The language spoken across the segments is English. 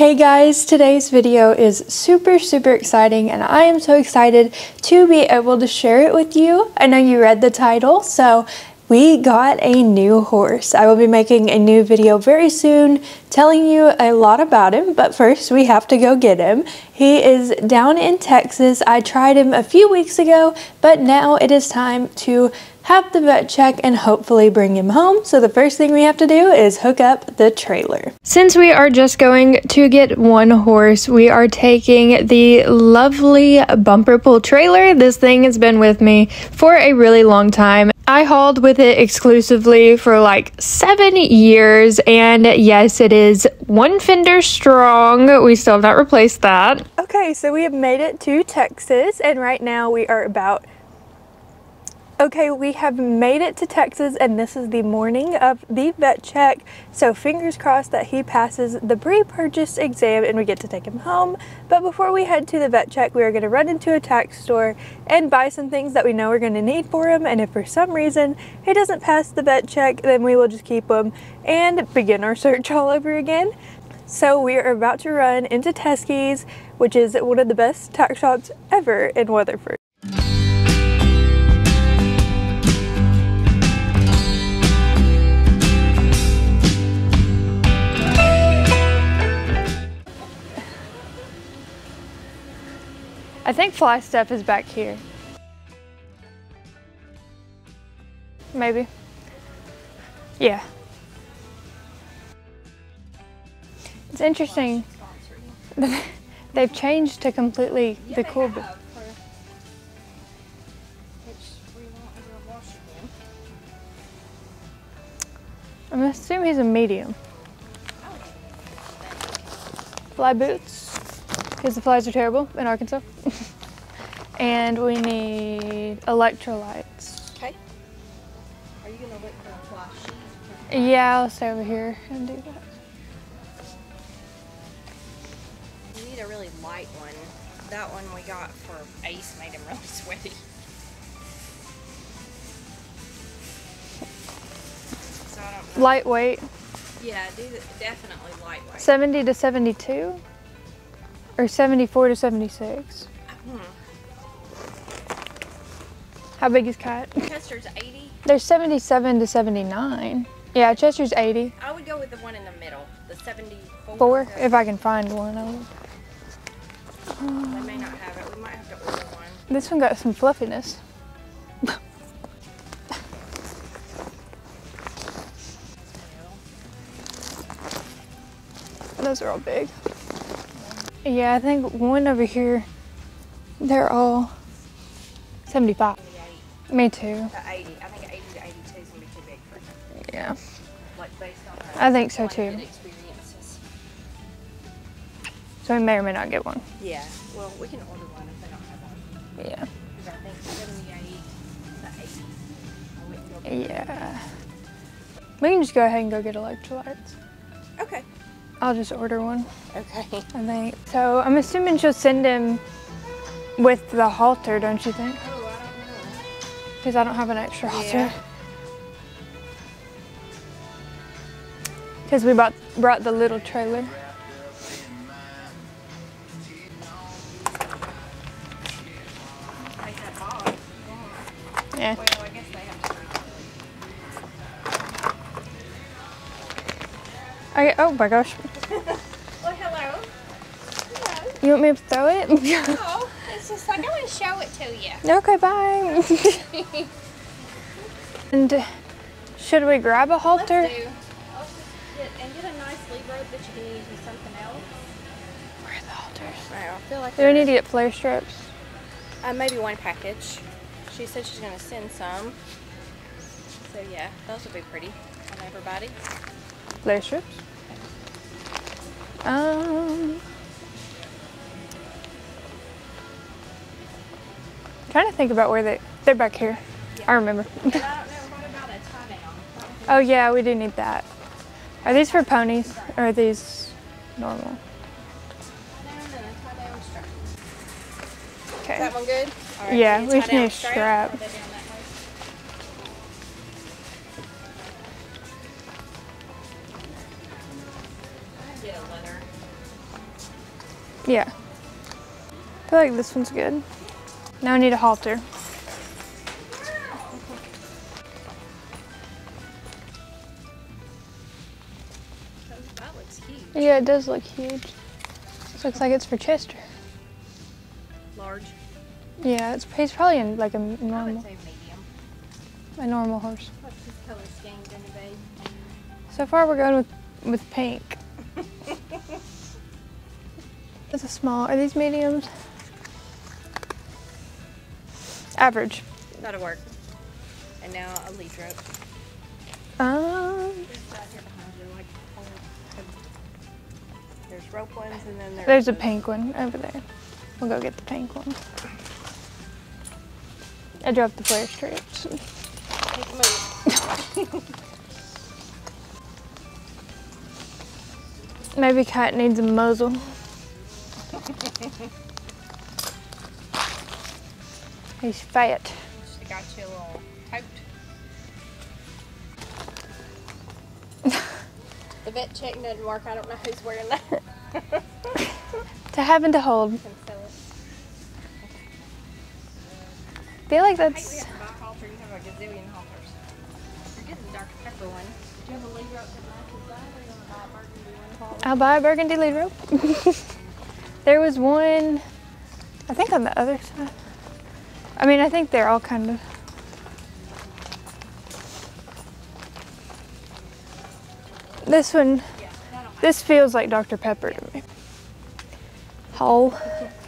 Hey guys, today's video is super, super exciting and I am so excited to be able to share it with you. I know you read the title, so we got a new horse. I will be making a new video very soon telling you a lot about him, but first we have to go get him. He is down in Texas. I tried him a few weeks ago, but now it is time to have the vet check and hopefully bring him home. So the first thing we have to do is hook up the trailer. Since we are just going to get one horse, we are taking the lovely bumper pull trailer. This thing has been with me for a really long time. I hauled with it exclusively for like seven years, and yes, it is one fender strong. We still have not replaced that. Okay, so we have made it to Texas, and right now we are about Okay, we have made it to Texas and this is the morning of the vet check. So fingers crossed that he passes the pre-purchase exam and we get to take him home. But before we head to the vet check, we are going to run into a tack store and buy some things that we know we're going to need for him. And if for some reason he doesn't pass the vet check, then we will just keep him and begin our search all over again. So we are about to run into Teskey's, which is one of the best tack shops ever in Weatherford. I think fly step is back here. Maybe. Yeah. It's interesting. They've changed to completely the cool. I'm assuming he's a medium. Fly boots because the flies are terrible in Arkansas. and we need electrolytes. Okay. Are you going to look for a fly sheet? Yeah, I'll stay over here and do that. You need a really light one. That one we got for Ace made him really sweaty. So Lightweight. Yeah, do the, definitely lightweight. 70 to 72? Or 74 to 76. Hmm. How big is Cat? Chester's 80. There's 77 to 79. Yeah, Chester's 80. I would go with the one in the middle, the 74. Four, if I can find one. I would. they may not have it. We might have to order one. This one got some fluffiness. Those are all big. Yeah, I think one over here, they're all 75. 78. Me too. 80. I think 80 to 82 is going to be too big for. Yeah. Like based on I think so too. So we may or may not get one. Yeah. Well, we can order one if they don't have one. Yeah. Because I think 78 to 80. Yeah. We can just go ahead and go get electrolytes. I'll just order one. Okay. I think. So I'm assuming she'll send him with the halter, don't you think? Oh, I don't know. Because I don't have an extra halter. Because we bought, brought the little trailer. Yeah. Okay, oh my gosh. well, hello. hello. You want me to throw it? no, it's just like I want to show it to you. Okay, bye. and should we grab a halter? Let's do. Let's get, and get a nice lead rope that you can use with something else. Where are the halters? I feel like do we need to get flare strips? Uh, maybe one package. She said she's going to send some. So yeah, those will be pretty on everybody. Flare strips? Um, trying to think about where they they're back here. Yeah. I remember. oh yeah, we do need that. Are these for ponies or are these normal? Okay. Is that one good? Right, yeah, we just need a strap. strap. Yeah. I feel like this one's good. Now I need a halter. That looks huge. Yeah, it does look huge. This looks like it's for Chester. Large. Yeah, it's he's probably in like a I would normal say medium. a normal horse. What's his color scheme gonna be? So far we're going with with pink. That's a small. Are these mediums? Average. That'll work. And now a lead rope. Um, There's right here behind you, like, all the- There's rope ones and then there's. there's a pink one over there. We'll go get the pink one. I dropped the flare strips. Take a move. Maybe cat needs a muzzle. He's fat. She got you a little coat. the vet check doesn't work. I don't know who's wearing that. To have and to hold. Can sell it. feel like Hey, we that's have to buy a halter. You have a gazillion halters. You're getting the Dr. Pepper one. Do you have a lead rope that matches that, or you want to buy a burgundy one? I'll buy a burgundy lead rope. There was one, I think on the other side. I mean, I think they're all kind of. This one, this feels like Dr. Pepper to me. Haul,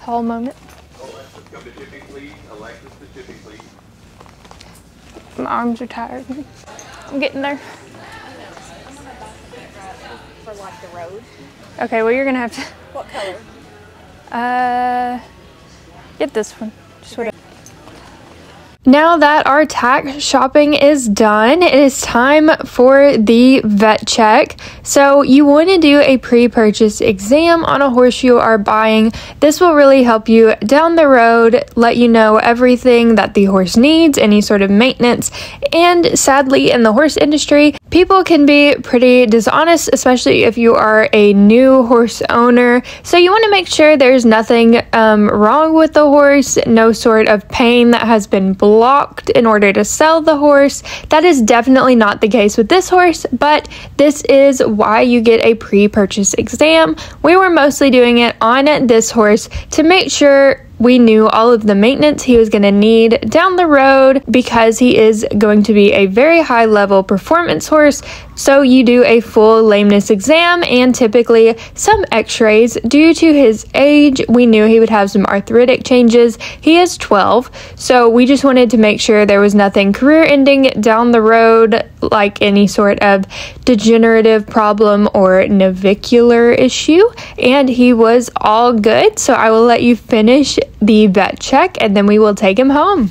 haul moment. Alexis, come to shipping, please. Alexis, to shipping, please. My arms are tired. I'm getting there. for like the road. Okay, well, you're gonna have to. What color? Uh, get this one. Just whatever. Now that our tack shopping is done, it is time for the vet check. So, you want to do a pre purchase exam on a horse you are buying. This will really help you down the road, let you know everything that the horse needs, any sort of maintenance. And sadly, in the horse industry, people can be pretty dishonest, especially if you are a new horse owner. So, you want to make sure there's nothing um, wrong with the horse, no sort of pain that has been blocked in order to sell the horse. That is definitely not the case with this horse, but this is why you get a pre purchase exam. We were mostly doing it on this horse to make sure we knew all of the maintenance he was going to need down the road because he is going to be a very high level performance horse. So, you do a full lameness exam and typically some x rays. Due to his age, we knew he would have some arthritic changes. He is 12, so we just wanted to make sure there was nothing career ending down the road, like any sort of degenerative problem or navicular issue. And he was all good, so I will let you finish the vet check and then we will take him home.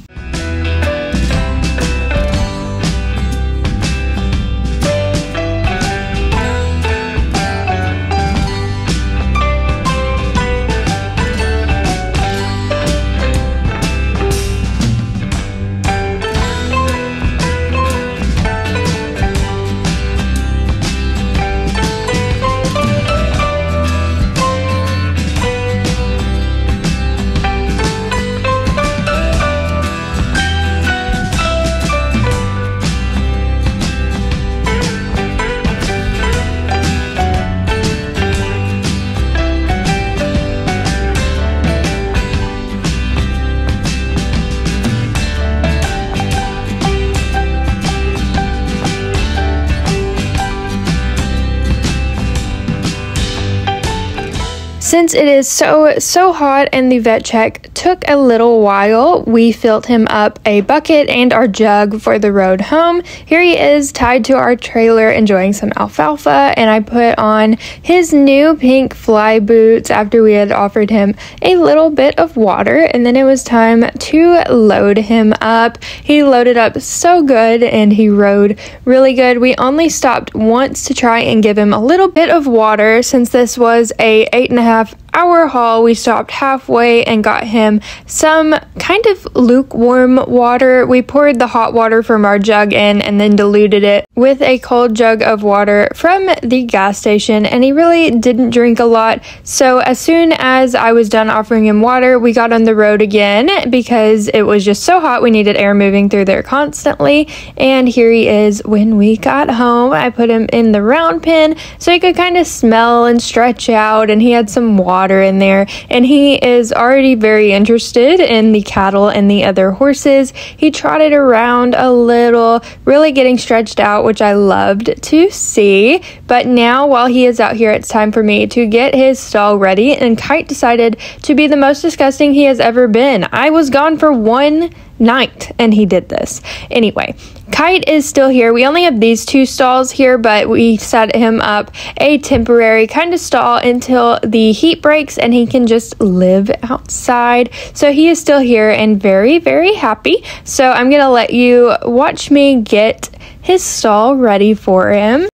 Since it is so, so hot and the vet check took a little while, we filled him up a bucket and our jug for the road home. Here he is tied to our trailer enjoying some alfalfa, and I put on his new pink fly boots after we had offered him a little bit of water, and then it was time to load him up. He loaded up so good and he rode really good. We only stopped once to try and give him a little bit of water since this was a eight and a half our haul, we stopped halfway and got him some kind of lukewarm water. We poured the hot water from our jug in and then diluted it with a cold jug of water from the gas station, and he really didn't drink a lot. So, as soon as I was done offering him water, we got on the road again because it was just so hot. We needed air moving through there constantly. And here he is when we got home. I put him in the round pen so he could kind of smell and stretch out, and he had some water in there. And he is already very interested in the cattle and the other horses. He trotted around a little, really getting stretched out, which I loved to see. But now, while he is out here, it's time for me to get his stall ready. And Kite decided to be the most disgusting he has ever been. I was gone for one night and he did this. Anyway, Kite is still here. We only have these two stalls here, but we set him up a temporary kind of stall until the heat breaks and he can just live outside. So he is still here and very, very happy. So I'm going to let you watch me get his stall ready for him.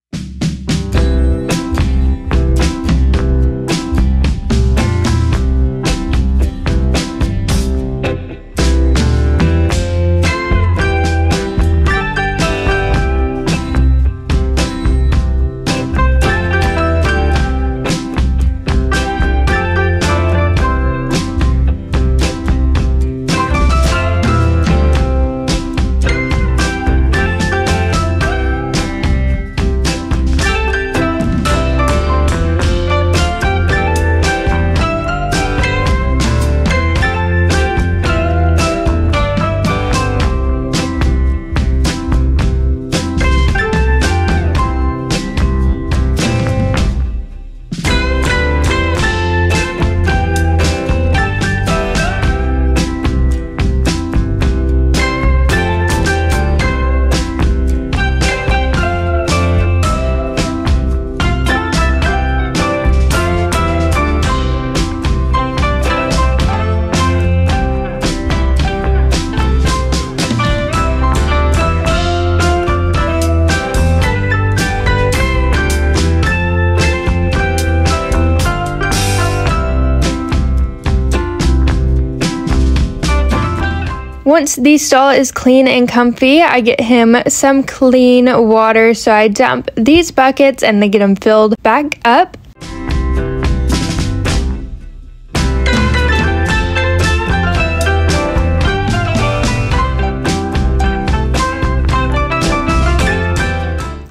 Once the stall is clean and comfy, I get him some clean water. So I dump these buckets and they get them filled back up.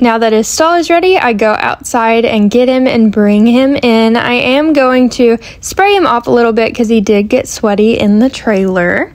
Now that his stall is ready, I go outside and get him and bring him in. I am going to spray him off a little bit because he did get sweaty in the trailer.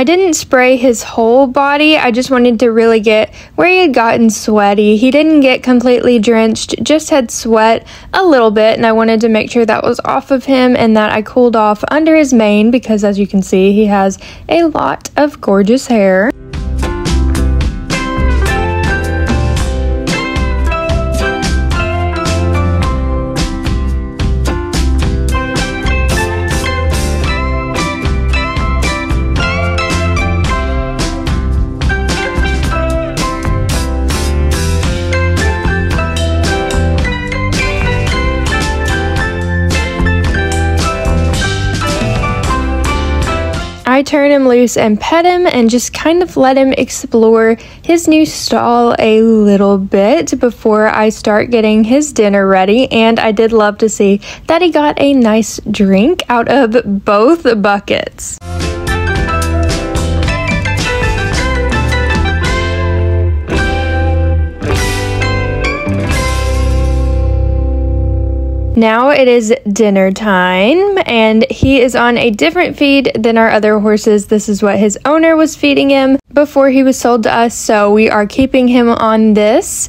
I didn't spray his whole body. I just wanted to really get where he had gotten sweaty. He didn't get completely drenched, just had sweat a little bit, and I wanted to make sure that was off of him and that I cooled off under his mane because as you can see, he has a lot of gorgeous hair. Turn him loose and pet him and just kind of let him explore his new stall a little bit before I start getting his dinner ready. And I did love to see that he got a nice drink out of both buckets. Now it is dinner time, and he is on a different feed than our other horses. This is what his owner was feeding him before he was sold to us, so we are keeping him on this.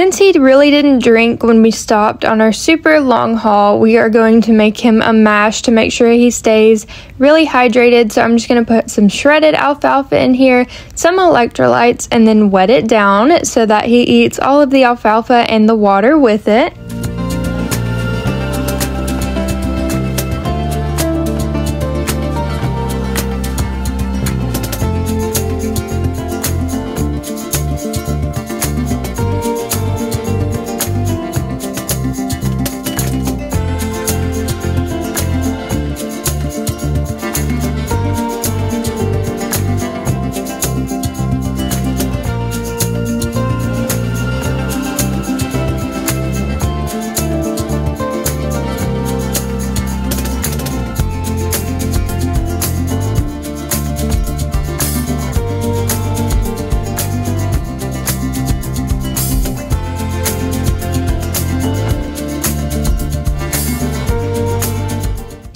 Since he really didn't drink when we stopped on our super long haul, we are going to make him a mash to make sure he stays really hydrated. So I'm just going to put some shredded alfalfa in here, some electrolytes, and then wet it down so that he eats all of the alfalfa and the water with it.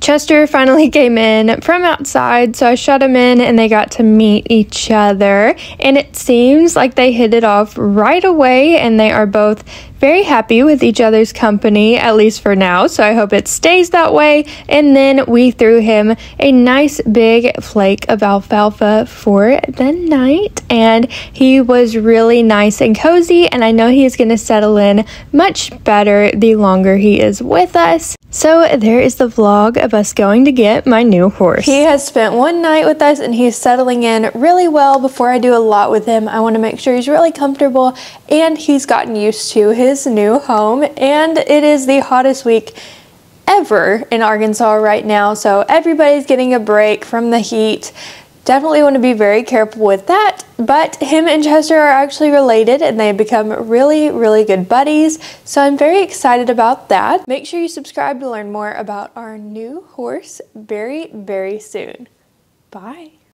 Chester finally came in from outside, so I shut him in and they got to meet each other. And it seems like they hit it off right away, and they are both very happy with each other's company, at least for now. So I hope it stays that way. And then we threw him a nice big flake of alfalfa for the night, and he was really nice and cozy. And I know he's going to settle in much better the longer he is with us. So there is the vlog of us going to get my new horse. He has spent one night with us and he's settling in really well. Before I do a lot with him, I want to make sure he's really comfortable and he's gotten used to his new home. And it is the hottest week ever in Arkansas right now. So everybody's getting a break from the heat. Definitely want to be very careful with that, but him and Chester are actually related and they become really, really good buddies. So I'm very excited about that. Make sure you subscribe to learn more about our new horse very, very soon. Bye.